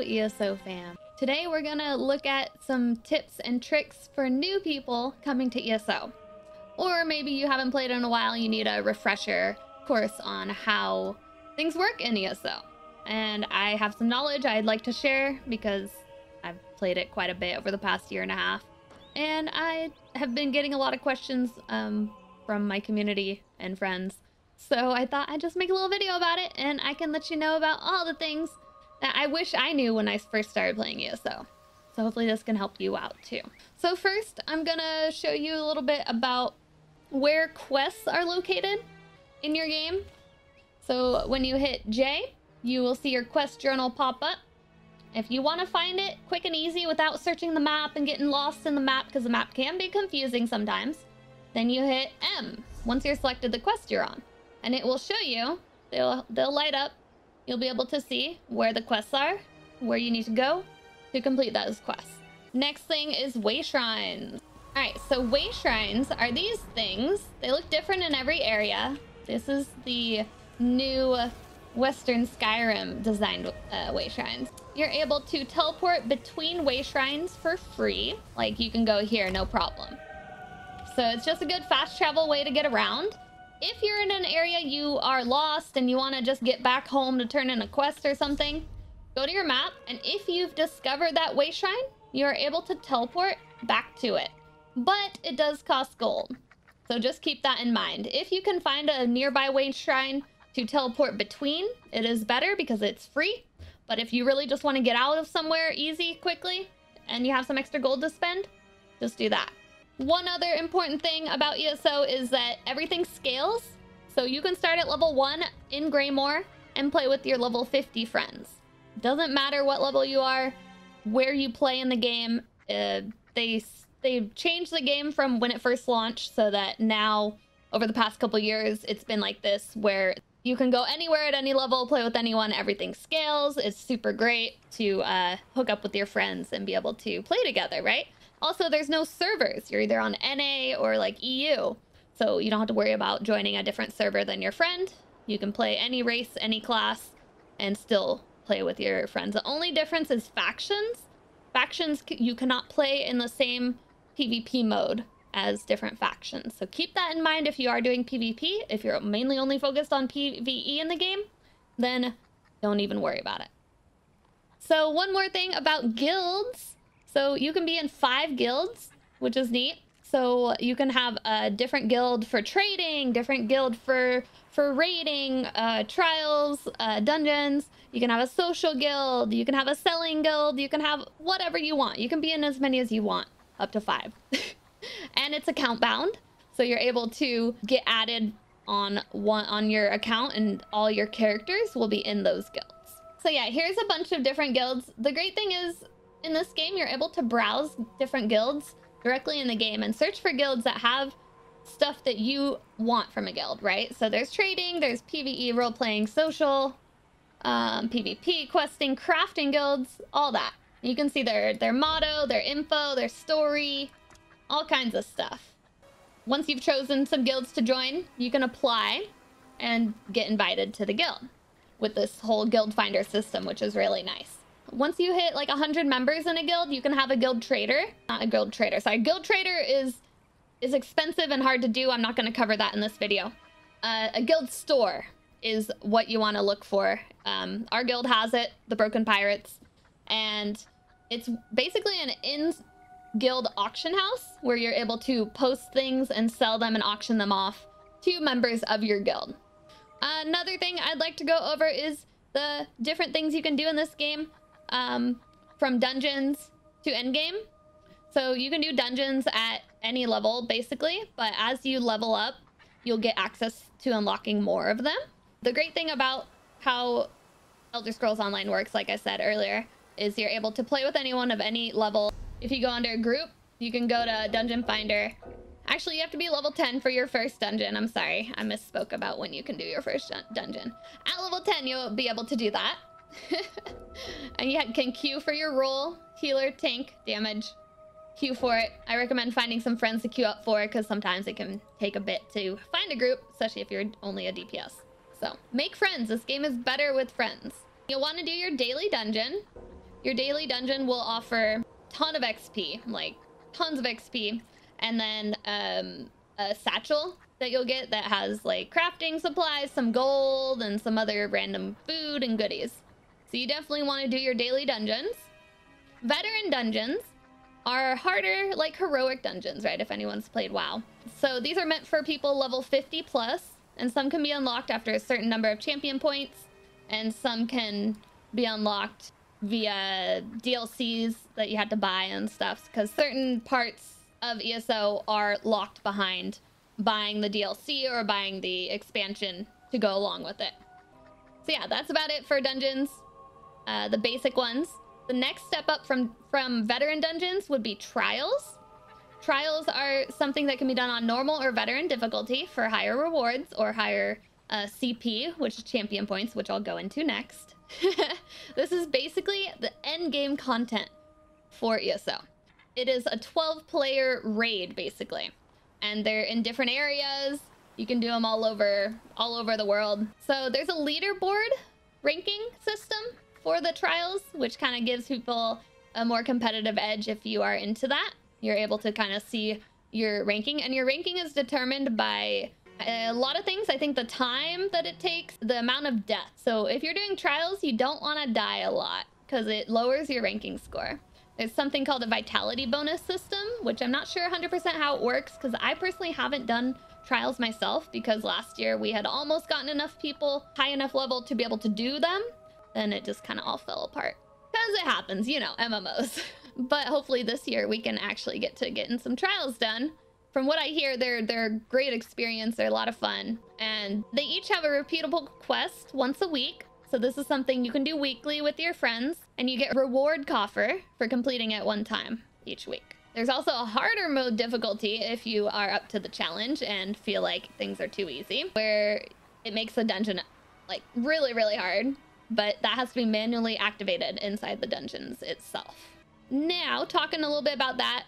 ESO fam. Today we're gonna look at some tips and tricks for new people coming to ESO. Or maybe you haven't played in a while, you need a refresher course on how things work in ESO. And I have some knowledge I'd like to share because I've played it quite a bit over the past year and a half. And I have been getting a lot of questions um, from my community and friends. So I thought I'd just make a little video about it and I can let you know about all the things I wish I knew when I first started playing ESO. So hopefully this can help you out too. So first, I'm gonna show you a little bit about where quests are located in your game. So when you hit J, you will see your quest journal pop up. If you want to find it quick and easy without searching the map and getting lost in the map, because the map can be confusing sometimes, then you hit M once you're selected the quest you're on. And it will show you, they'll, they'll light up you'll be able to see where the quests are, where you need to go to complete those quests. Next thing is way shrines. All right, so way shrines are these things. They look different in every area. This is the new Western Skyrim designed uh, way shrines. You're able to teleport between way shrines for free. Like you can go here, no problem. So it's just a good fast travel way to get around if you're in an area you are lost and you want to just get back home to turn in a quest or something, go to your map, and if you've discovered that way shrine, you are able to teleport back to it. But it does cost gold. So just keep that in mind. If you can find a nearby way shrine to teleport between, it is better because it's free. But if you really just want to get out of somewhere easy, quickly, and you have some extra gold to spend, just do that. One other important thing about ESO is that everything scales. So you can start at level 1 in Greymoor and play with your level 50 friends. Doesn't matter what level you are, where you play in the game. Uh, they they changed the game from when it first launched so that now over the past couple years it's been like this where you can go anywhere at any level, play with anyone, everything scales. It's super great to uh, hook up with your friends and be able to play together, right? Also, there's no servers. You're either on NA or like EU. So you don't have to worry about joining a different server than your friend. You can play any race, any class, and still play with your friends. The only difference is factions. Factions you cannot play in the same PvP mode as different factions. So keep that in mind if you are doing PvP. If you're mainly only focused on PvE in the game, then don't even worry about it. So one more thing about guilds. So you can be in five guilds, which is neat. So you can have a different guild for trading, different guild for for raiding, uh, trials, uh, dungeons. You can have a social guild. You can have a selling guild. You can have whatever you want. You can be in as many as you want, up to five. and it's account bound, so you're able to get added on one on your account, and all your characters will be in those guilds. So yeah, here's a bunch of different guilds. The great thing is in this game, you're able to browse different guilds directly in the game and search for guilds that have stuff that you want from a guild, right? So there's trading, there's PvE, role-playing, social, um, PvP, questing, crafting guilds, all that. You can see their, their motto, their info, their story, all kinds of stuff. Once you've chosen some guilds to join, you can apply and get invited to the guild with this whole guild finder system, which is really nice. Once you hit like 100 members in a guild, you can have a guild trader. Not a guild trader, sorry. Guild trader is is expensive and hard to do. I'm not going to cover that in this video. Uh, a guild store is what you want to look for. Um, our guild has it, the Broken Pirates, and it's basically an in-guild auction house where you're able to post things and sell them and auction them off to members of your guild. Another thing I'd like to go over is the different things you can do in this game um, from dungeons to endgame. So you can do dungeons at any level, basically, but as you level up, you'll get access to unlocking more of them. The great thing about how Elder Scrolls Online works, like I said earlier, is you're able to play with anyone of any level. If you go under a group, you can go to Dungeon Finder. Actually, you have to be level 10 for your first dungeon. I'm sorry, I misspoke about when you can do your first dun dungeon. At level 10, you'll be able to do that. and you can queue for your role, healer, tank, damage. Queue for it. I recommend finding some friends to queue up for because sometimes it can take a bit to find a group, especially if you're only a DPS. So make friends. This game is better with friends. You'll want to do your daily dungeon, Your daily dungeon will offer ton of XP, like tons of XP, and then um, a satchel that you'll get that has like crafting supplies, some gold, and some other random food and goodies. So you definitely want to do your daily dungeons. Veteran dungeons are harder, like heroic dungeons, right? If anyone's played WoW. So these are meant for people level 50 plus, and some can be unlocked after a certain number of champion points, and some can be unlocked via DLCs that you had to buy and stuff, because certain parts of ESO are locked behind buying the DLC or buying the expansion to go along with it. So yeah, that's about it for dungeons, uh, the basic ones. The next step up from, from veteran dungeons would be trials. Trials are something that can be done on normal or veteran difficulty for higher rewards or higher uh, CP, which is champion points, which I'll go into next. this is basically the end game content for ESO. It is a 12 player raid, basically. And they're in different areas. You can do them all over, all over the world. So there's a leaderboard ranking system for the trials, which kind of gives people a more competitive edge if you are into that. You're able to kind of see your ranking, and your ranking is determined by a lot of things. I think the time that it takes, the amount of death. So if you're doing trials, you don't want to die a lot because it lowers your ranking score. There's something called a vitality bonus system, which I'm not sure 100% how it works because I personally haven't done trials myself because last year we had almost gotten enough people high enough level to be able to do them then it just kind of all fell apart. Because it happens, you know, MMOs. but hopefully this year we can actually get to getting some trials done. From what I hear, they're they're great experience. They're a lot of fun, and they each have a repeatable quest once a week. So this is something you can do weekly with your friends, and you get reward coffer for completing it one time each week. There's also a harder mode difficulty if you are up to the challenge and feel like things are too easy, where it makes the dungeon like really, really hard but that has to be manually activated inside the dungeons itself. Now, talking a little bit about that,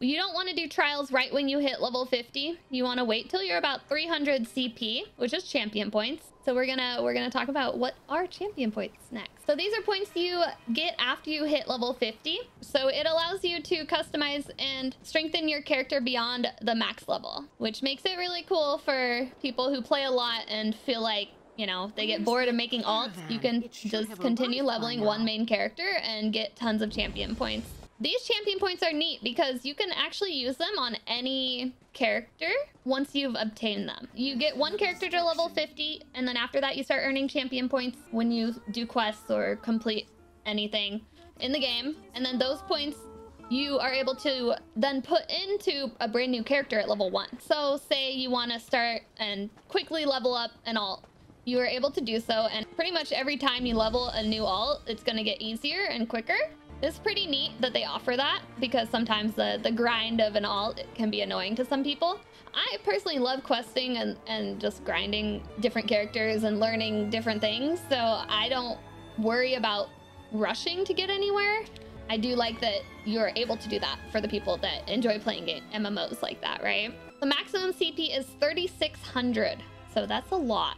you don't want to do trials right when you hit level 50. You want to wait till you're about 300 CP, which is champion points. So we're gonna we're gonna talk about what are champion points next. So these are points you get after you hit level 50. So it allows you to customize and strengthen your character beyond the max level, which makes it really cool for people who play a lot and feel like you know, if they get bored of making alts, you can just continue leveling one main character and get tons of champion points. These champion points are neat because you can actually use them on any character once you've obtained them. You get one character to level 50, and then after that you start earning champion points when you do quests or complete anything in the game. And then those points you are able to then put into a brand new character at level 1. So say you want to start and quickly level up an alt you are able to do so. And pretty much every time you level a new alt, it's going to get easier and quicker. It's pretty neat that they offer that because sometimes the, the grind of an alt can be annoying to some people. I personally love questing and, and just grinding different characters and learning different things. So I don't worry about rushing to get anywhere. I do like that you're able to do that for the people that enjoy playing game MMOs like that, right? The maximum CP is 3,600. So that's a lot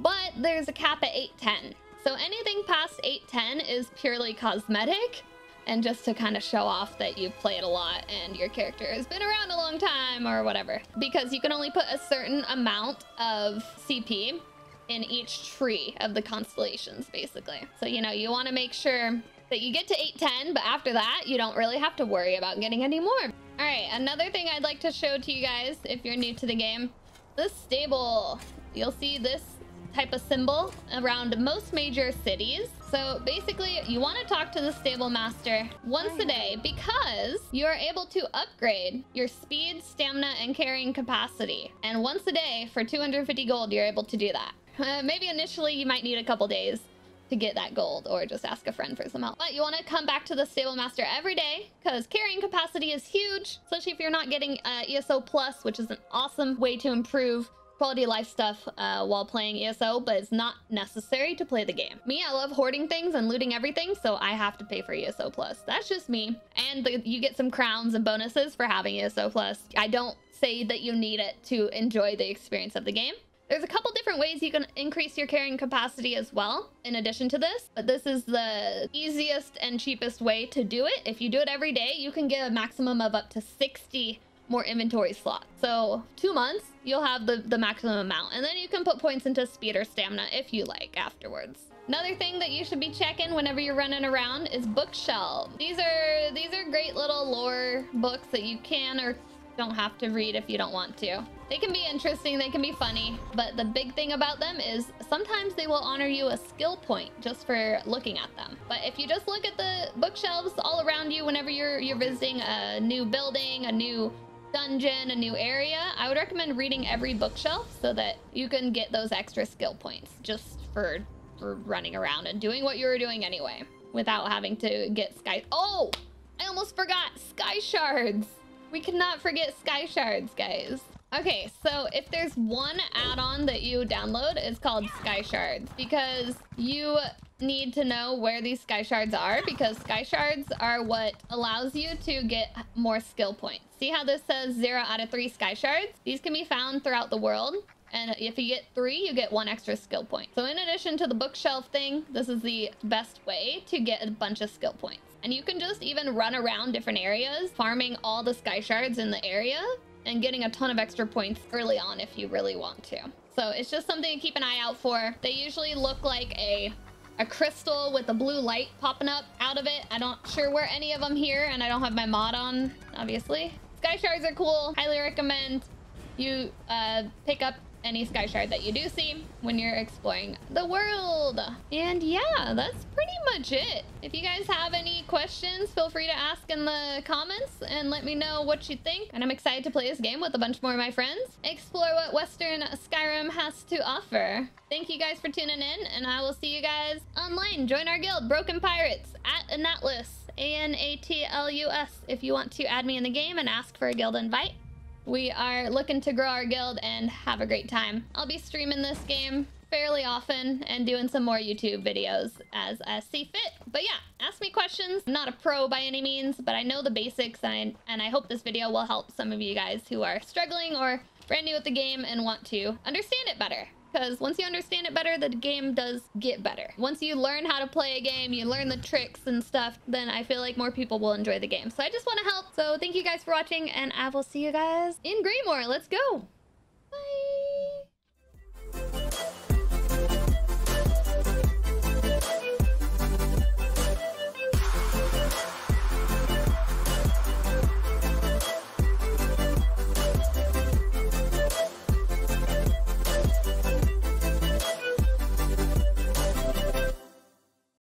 but there's a cap at 810. So anything past 810 is purely cosmetic and just to kind of show off that you've played a lot and your character has been around a long time or whatever. Because you can only put a certain amount of CP in each tree of the constellations, basically. So, you know, you want to make sure that you get to 810, but after that, you don't really have to worry about getting any more. All right, another thing I'd like to show to you guys if you're new to the game, the stable. You'll see this type of symbol around most major cities. So basically, you want to talk to the stable master once a day because you are able to upgrade your speed, stamina, and carrying capacity. And once a day for 250 gold, you're able to do that. Uh, maybe initially you might need a couple days to get that gold or just ask a friend for some help. But you want to come back to the stable master every day because carrying capacity is huge, especially if you're not getting uh, ESO plus, which is an awesome way to improve quality life stuff uh, while playing ESO, but it's not necessary to play the game. Me, I love hoarding things and looting everything, so I have to pay for ESO Plus. That's just me. And the, you get some crowns and bonuses for having ESO Plus. I don't say that you need it to enjoy the experience of the game. There's a couple different ways you can increase your carrying capacity as well, in addition to this, but this is the easiest and cheapest way to do it. If you do it every day, you can get a maximum of up to 60 more inventory slots. So two months, you'll have the, the maximum amount, and then you can put points into speed or stamina if you like afterwards. Another thing that you should be checking whenever you're running around is bookshelves. These are these are great little lore books that you can or don't have to read if you don't want to. They can be interesting, they can be funny, but the big thing about them is sometimes they will honor you a skill point just for looking at them. But if you just look at the bookshelves all around you whenever you're you're visiting a new building, a new dungeon, a new area, I would recommend reading every bookshelf so that you can get those extra skill points just for for running around and doing what you were doing anyway without having to get sky. Oh, I almost forgot sky shards. We cannot forget sky shards, guys. Okay, so if there's one add-on that you download, it's called Sky Shards because you need to know where these Sky Shards are because Sky Shards are what allows you to get more skill points. See how this says 0 out of 3 Sky Shards? These can be found throughout the world and if you get three, you get one extra skill point. So in addition to the bookshelf thing, this is the best way to get a bunch of skill points. And you can just even run around different areas, farming all the sky shards in the area and getting a ton of extra points early on if you really want to. So it's just something to keep an eye out for. They usually look like a a crystal with a blue light popping up out of it. I'm not sure where any of them here and I don't have my mod on, obviously. Sky shards are cool. Highly recommend you uh, pick up any sky shard that you do see when you're exploring the world. And yeah, that's pretty much it. If you guys have any questions, feel free to ask in the comments and let me know what you think. And I'm excited to play this game with a bunch more of my friends, explore what Western Skyrim has to offer. Thank you guys for tuning in, and I will see you guys online. Join our guild, Broken Pirates, at Anatlus, A-N-A-T-L-U-S, if you want to add me in the game and ask for a guild invite. We are looking to grow our guild and have a great time. I'll be streaming this game fairly often and doing some more YouTube videos as I see fit. But yeah, ask me questions. I'm not a pro by any means, but I know the basics and, and I hope this video will help some of you guys who are struggling or brand new at the game and want to understand it better because once you understand it better, the game does get better. Once you learn how to play a game, you learn the tricks and stuff, then I feel like more people will enjoy the game. So I just want to help. So thank you guys for watching, and I will see you guys in Greymoor. Let's go. Bye.